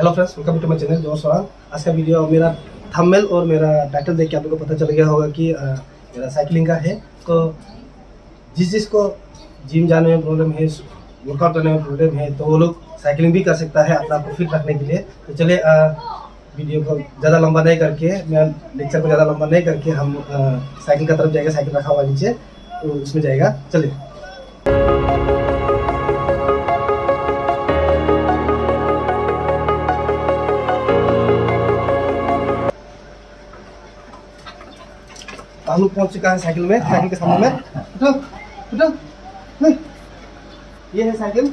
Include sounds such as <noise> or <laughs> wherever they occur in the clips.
Hello friends welcome to my channel ज़ोर सोरान आज का वीडियो मेरा थंबनेल और मेरा टाइटल देख के आप लोगों को पता चल गया होगा कि अ, मेरा साइकिलिंग का है। तो जिस जिसको जिम जाने में प्रॉब्लम है वर्कआउट करने में प्रॉब्लम है तो वो लोग साइकिलिंग भी कर सकता है अपना आपको फिट रखने के लिए। तो चलिए अ, वीडियो को ज़्यादा लंबा नहीं करके मैं लेक्चर को ज़्यादा लंबा नहीं करके हम साइकिल का तरफ़ जाएगा साइकिल रखा हुआ नीचे तो उसमें जाएगा। चलिए। हम लोग पहुंच चुका है साइकिल में साइकिल के सामने में उठो उठो नहीं। ये है साइकिल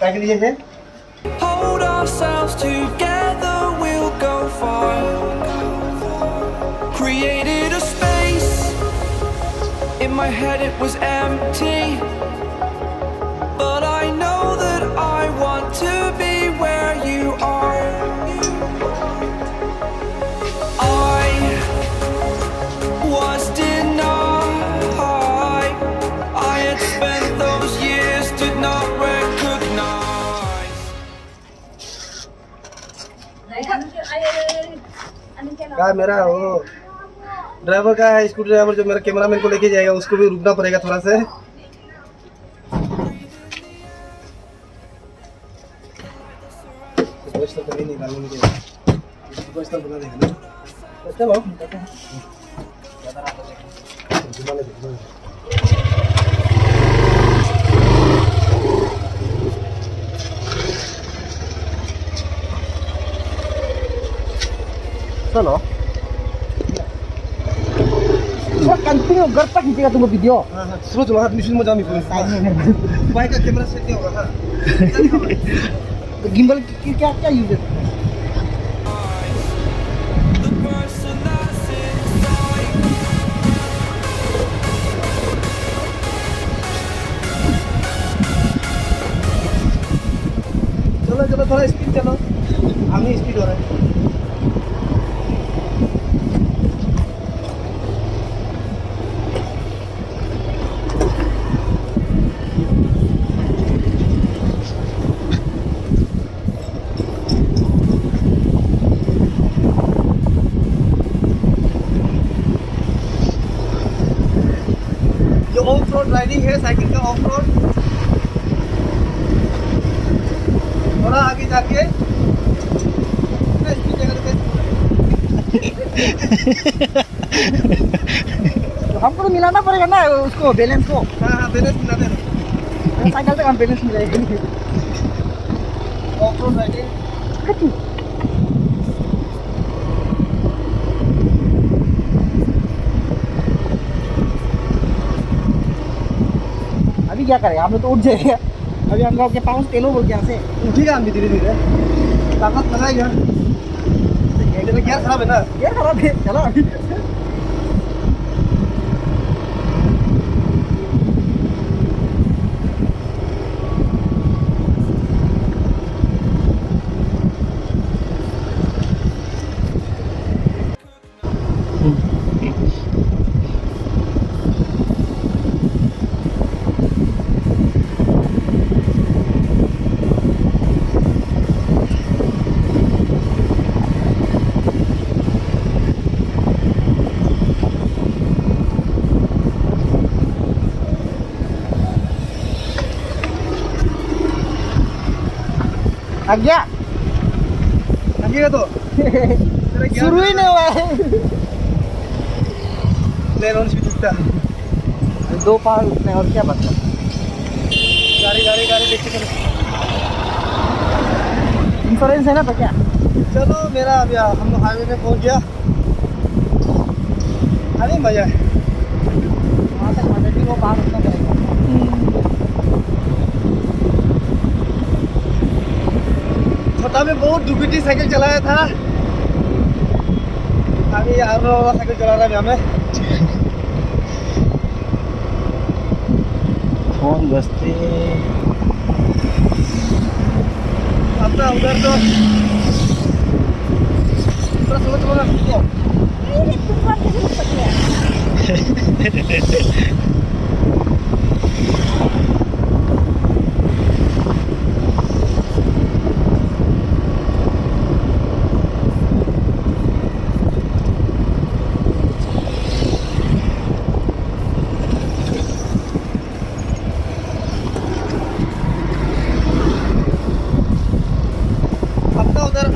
साइकिल ये है Hold ourselves together, we'll go far. Created a space. In my head, it was empty. का मेरा वो ड्राइवर का है स्कूटी ड्राइवर जो मेरा कैमरा मैन को लेके जाएगा, उसको भी रुकना पड़ेगा थोड़ा से। तो तो ले। चलो। कंटिन्यू घर तक खींचेगा तुमको वीडियो हाँ हाँ स्लो चलो हाथ मिशन में जाओ मिशन बाइक का कैमरा सेट नहीं होगा हाँ गिम्बल की क्या क्या यूज़ है The person that's inside. चलो चलो थोड़ा स्पीड चलो हम ही स्पीड हो रहा है ये ऑफ़ रोड राइडिंग है साइकिल का ऑफ़ रोड थोड़ा आगे जाके तो <laughs> हमको तो मिलाना पड़ेगा ना उसको बैलेंस को। हाँ हाँ बैलेंस मिला दे साइकिल तक हम बैलेंस मिलाएँगे। ऑफ़ रोड राइडिंग अभी क्या करेगा? हम लोग तो उठ जाएगा अभी हम लोग के पाँव तेलो बोल के यहाँ से? उठेगा हम भी धीरे धीरे ताकत लगाएगा गेयर खराब है ना? गेयर खराब है। चलो। अभी आ गया लगेगा तो शुरू ही नहीं हुआ है दो पाँव उठने और क्या बता गाड़ी गाड़ी गाड़ी देखते चलो इंश्योरेंस है ना तो क्या चलो मेरा अभी हम लोग हाईवे में पहुँच गया अरे मज़ा है वहाँ तक क्वांटिटी को पार उठना पड़ेगा छोटा में बहुत दुबिटी साइकिल चलाया था। अभी आर वाला साइकिल चला रहा है हमें। फ़ोन बजते। अपना उधर तो थोड़ा समझ <laughs> लो ना इसको।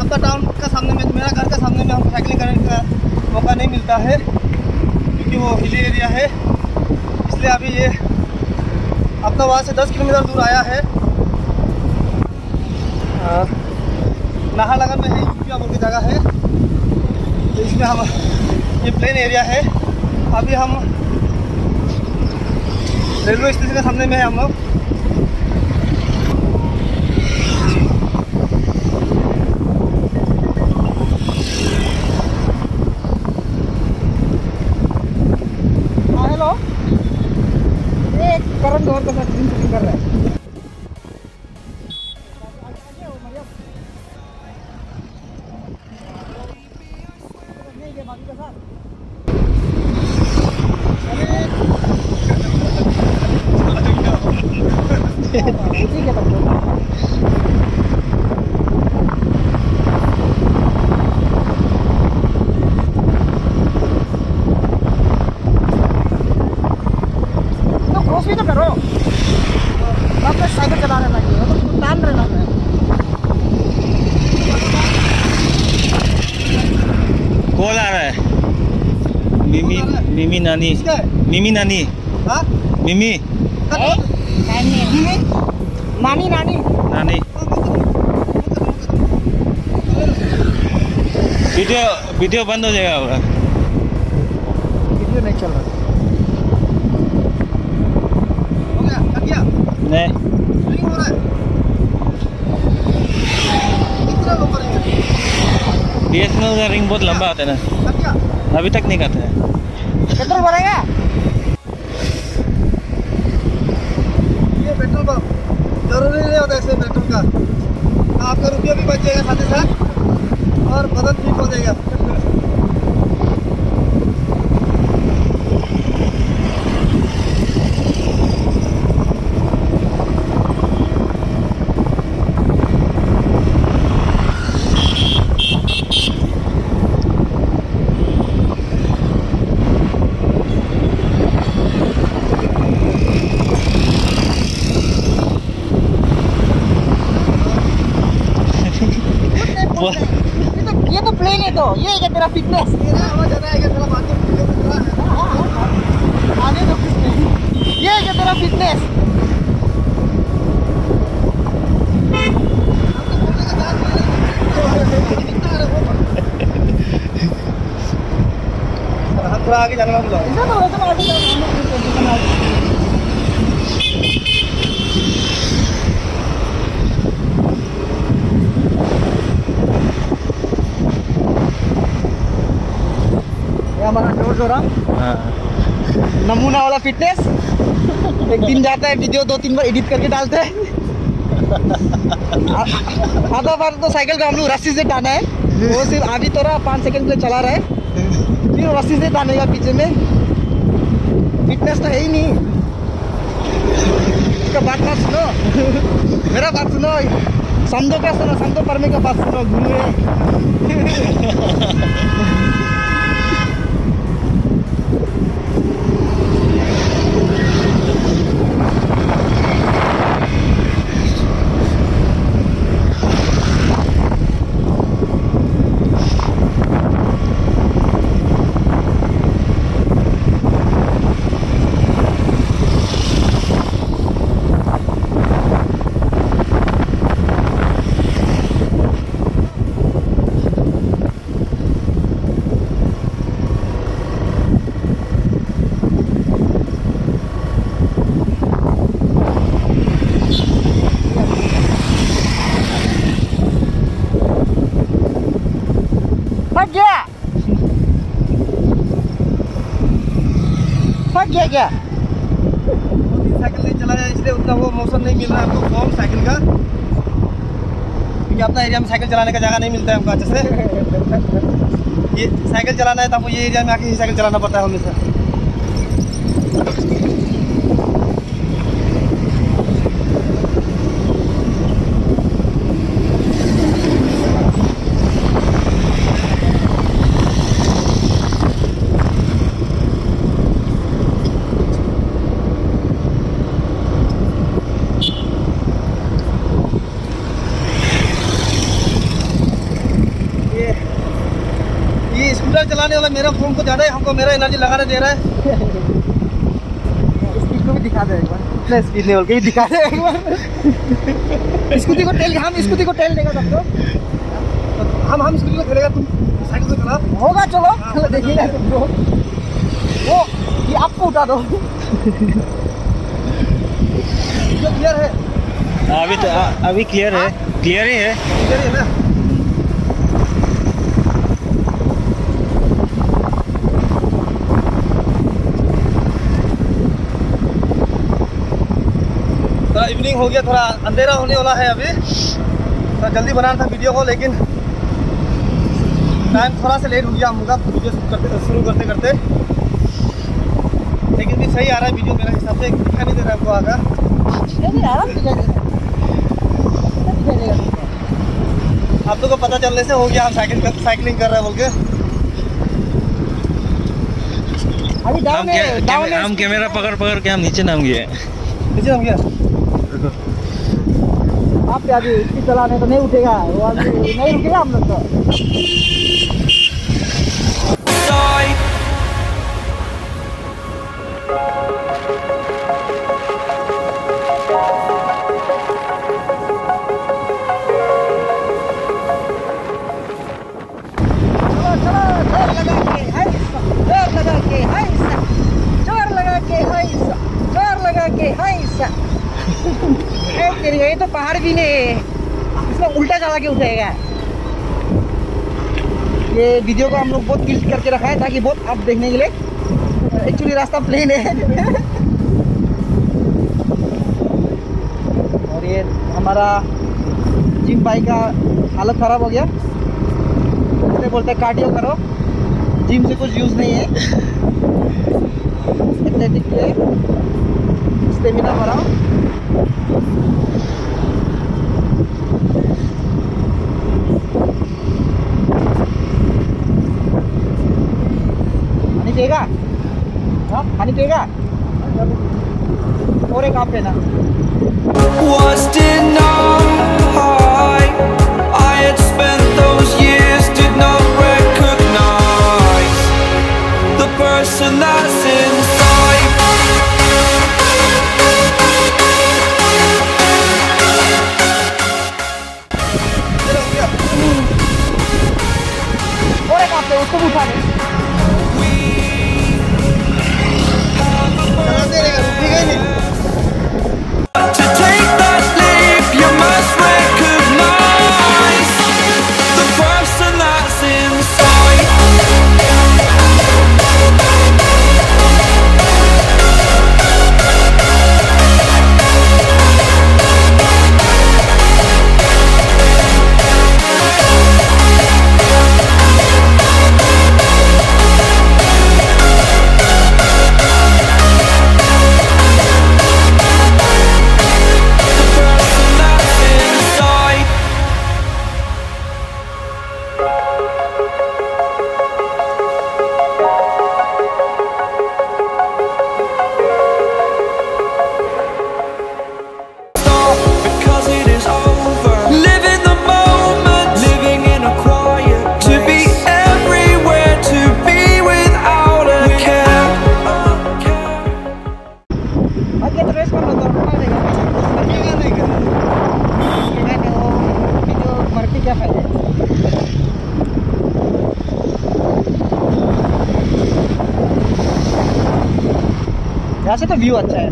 आपका टाउन का सामने में मेरा घर का सामने में हमको साइकिलिंग करने का मौका नहीं मिलता है क्योंकि वो हिली एरिया है इसलिए अभी ये अपना वहाँ से 10 किलोमीटर दूर आया है। नाहरलगन में है यूपिया बोल की जगह है। तो इसमें हम, ये प्लेन एरिया है। अभी हम रेलवे स्टेशन के सामने में है हम लोग। मिमी नानी मिमी नानी हाँ मिमी नानी नानी नानी वीडियो वीडियो बंद हो जाएगा होगा वीडियो नहीं चल रहा। हो नहीं। हो है। का रिंग बहुत लंबा आता है ना। अभी तक नहीं करते हैं। पेट्रोल भरेगा? ये पेट्रोल पंप। ज़रूरी नहीं होता ऐसे पेट्रोल का। आपका रुपया भी बच जाएगा साथ ही साथ, और मदद भी हो जाएगा वो- ये तो ये तो प्लेन है तो। ये है तेरा फिटनेस मेरा आवाज़ ज़्यादा आएगा थोड़ा बात आने दो ये है तेरा फिटनेस थोड़ा आगे जाने वाला इधर तो वैसे आगे जाओ, हम लोग फिर position आगे। ये ज़ोर हाँ। नमूना वाला फिटनेस एक दिन जाता है वीडियो दो तीन बार एडिट करके डालते हैं। आधा बार तो साइकिल का हम लोग रस्सी से टाना है। वो सिर्फ़ अभी तो रहा पाँच सेकंड के लिए चला रहा है। फिर रस्सी से टानेगा पीछे में। फिटनेस तो है ही नहीं। इसका बात मत सुनो। मेरा बात सुनो। समझो क्या सुनो समझो परमे का बात सुनो। गुरु है फट गया फट गया क्या साइकिल नहीं चला है इसलिए उतना वो मौसम नहीं मिल रहा है हमको फॉर्म साइकिल का क्योंकि अपना एरिया में साइकिल चलाने का जगह नहीं मिलता है हमको अच्छे से। ये साइकिल चलाना है तो हमको ये एरिया में आके ही साइकिल चलाना पड़ता है हमेशा। ज़्यादा ही हमको मेरा एनर्जी लगाने दे रहा है। <laughs> स्पीड को भी दिखा दे एक बार। कितना स्पीड लेवल के ही दिखा दे एक बार। स्कूटी को टेल हम स्कूटी को टेल देगा तब तो। हम हम स्कूटी को खेलेगा तुम साइकिल को चला होगा चलो। चलो देखिएगा तुमको वो ये आपको उठा दो। <laughs> क्लियर है? अभी तो अभी क्लियर है। क्लियर ही है। क्लियर है ना? हो गया थोड़ा अंधेरा होने वाला है अभी। थोड़ा जल्दी बनाना था वीडियो को लेकिन टाइम थोड़ा सा लेट हो गया हम लोग वीडियो शुरू करते शुरू करते करते। लेकिन भी सही आ रहा है वीडियो मेरे हिसाब से दिखाई नहीं दे रहा है हमको आगा। आप लोग को पता चलने से हो गया हम साइकिल कर, साइकिलिंग कर रहे हैं बोल के। अभी हम कैमरा पकड़ पकड़ के हम नीचे नाम गए नीचे हम गया आप स्पीड चलाने तो नहीं उठेगा। वो नहीं रुकेगा हम लोग तो। ए तेरी ये तो पहाड़ भी नहीं है। इसमें उल्टा चला के उठेगा ये वीडियो को हम लोग बहुत क्लिक करके रखा है ताकि बहुत आप देखने के लिए। एक्चुअली रास्ता प्लेन है। और ये हमारा जिम बाइक का हालत खराब हो गया। इसलिए बोलते हैं कार्डियो करो। जिम से कुछ यूज़ नहीं है। एथलेटिक के स्टेमिना बढ़ाओ। पानी पिएगा हाँ पानी पिएगा और एक आप लेना was denied. I had spent those years, did not recognize the person that's inside. चलो हो गया और एक आप ले उसको भी उठा दे तो व्यू अच्छा है।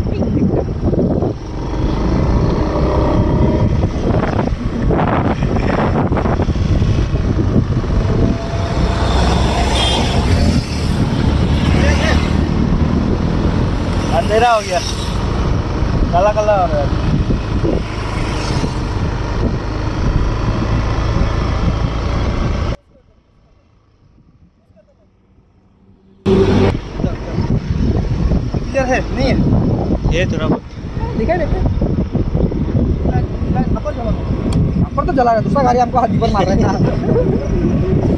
अंधेरा हो गया। काला काला हो रहा है। क्लियर है नहीं है ये थोड़ा बहुत दिखाई देते अपर तो जला रहा है दूसरा गाड़ी हमको हाथी पर मार रहा है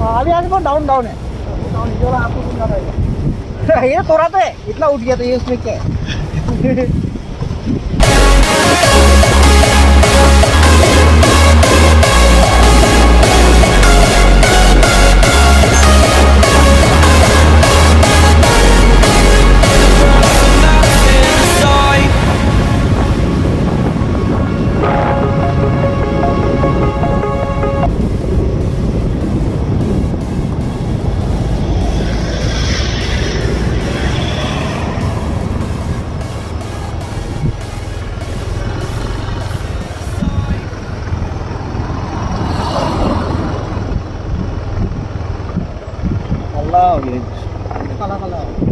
हाँ, अभी आगे बहुत डाउन डाउन है। <laughs> ये थोड़ा तो है इतना उठ गया तो ये उसमें क्या है? <laughs> गया काला काला हाँ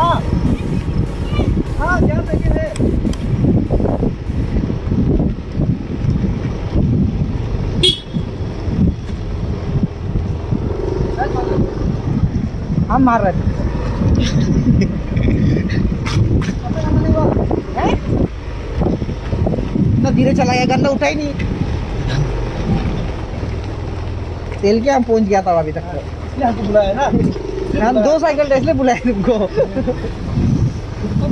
हाँ। हाँ हम मार रहे थे? इतना धीरे चला गया गंदा उठा ही नहीं। तेल के हम पहुँच गया था अभी तक इसलिए हमको बुलाया ना। हम दो साइकिल इसलिए बुलाए तुमको। तो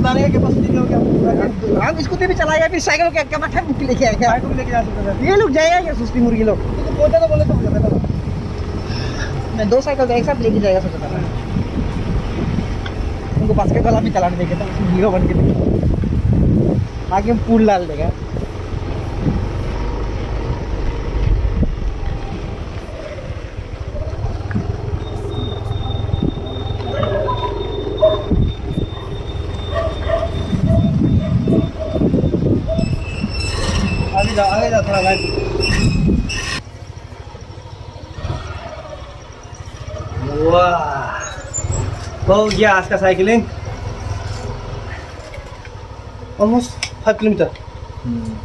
हम स्कूटी भी चलाएगा फिर साइकिल क्या क्या मुक्की लेके आएगा? लेके जा सकते ये लोग जाएगा क्या सुस्ती मुर्गी लोग? तो तो बोले तो मैं दो साइकिल तो एक साथ लेके जाएगा सोचा था। उनको बास्केट वाला भी चलाने देखे था हीरो बन के आगे पूल डाल देगा आगे जाओ आगे जाओ थोड़ा लाइट वाह हो गया आज का साइकिलिंग ऑलमोस्ट फाइव किलोमीटर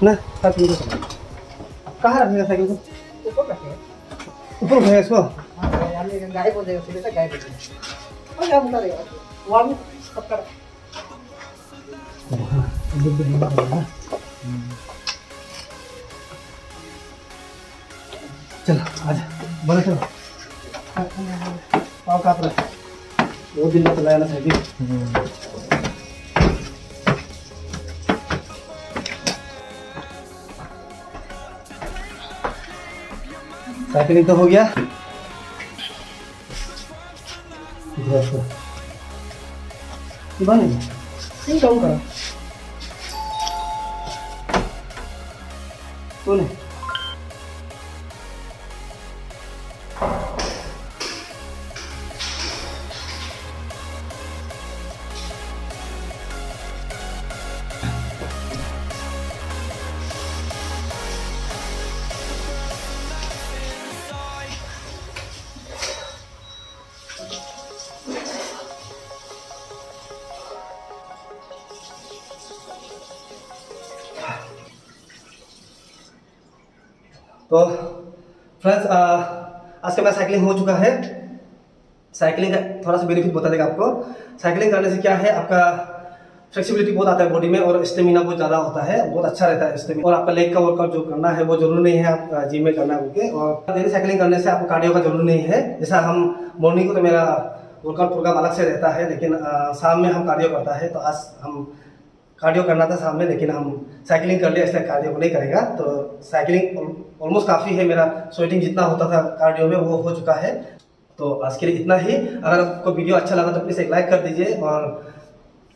ना फाइव किलोमीटर कहाँ रखेगा साइकिल को ऊपर रखे ऊपर उठाएगा इसको? गाड़ी बोल देगा सुबह तक गाड़ी बोल देगा और चलो आजा बोले, चलो। पाँव दिन में चलाया ना साइकिल साइकिलिंग तो हो गया। बन तो तो साइकिलिंग हो चुका है। साइकिलिंग का थोड़ा सा बेनिफिट बता देगा आपको। साइकिलिंग करने से क्या है, आपका फ्लेक्सिबिलिटी बहुत आता है बॉडी में और स्टेमिना बहुत ज़्यादा होता है, बहुत अच्छा रहता है स्टेमिना और आपका लेग का वर्कआउट जो करना है, वो ज़रूरी नहीं है आप जिम में करना है और डेली साइकिलिंग करने से आपको कार्डियो का ज़रूरी नहीं है। जैसा हम मॉर्निंग को तो मेरा वर्कआउट प्रोग्राम अलग से रहता है, लेकिन शाम में हम कार्डियो करता है तो आज हम कार्डियो करना था सामने, लेकिन हम साइकिलिंग कर लिया, इसलिए कार्डियो नहीं करेगा। तो साइकिलिंग ऑलमोस्ट काफ़ी है मेरा स्वेटिंग जितना होता था कार्डियो में, वो हो चुका है। तो आज के लिए इतना ही। अगर आपको वीडियो अच्छा लगा तो प्लीज़ एक लाइक कर दीजिए, और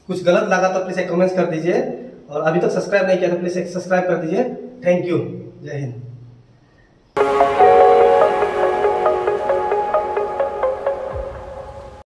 कुछ गलत लगा तो प्लीज़ एक कमेंट्स कर दीजिए। और अभी तक सब्सक्राइब नहीं किया तो प्लीज़ एक सब्सक्राइब कर दीजिए। थैंक यू जय हिंद।